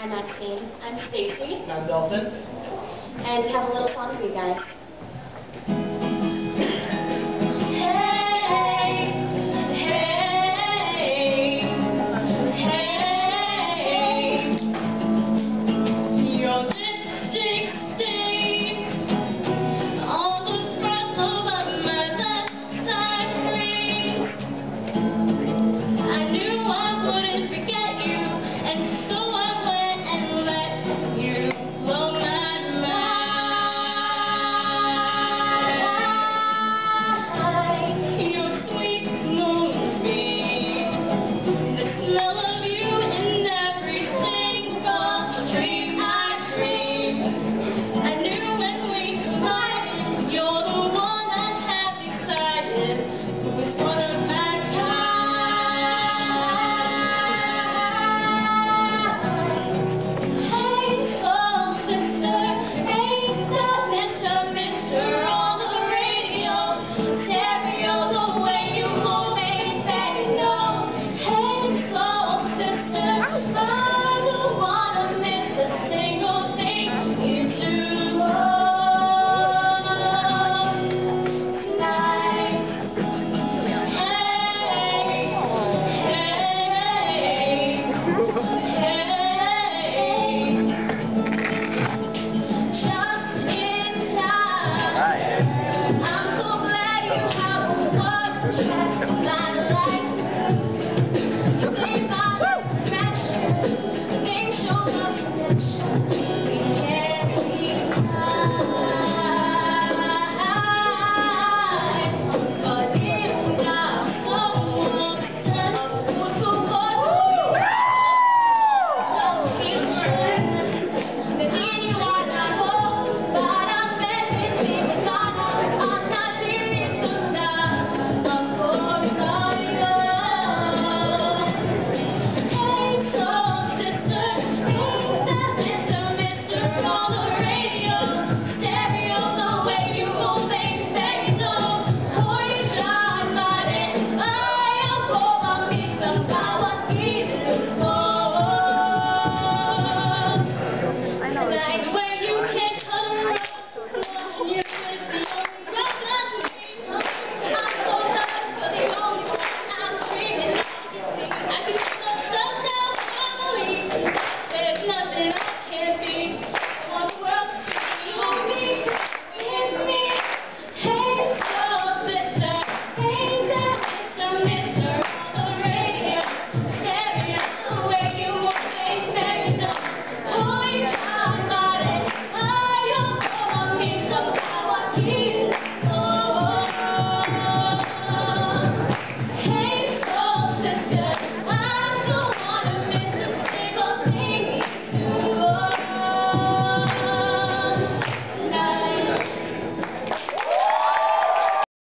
I'm Maxine. I'm Stacy. And I'm Dalton. And we have a little song for you guys.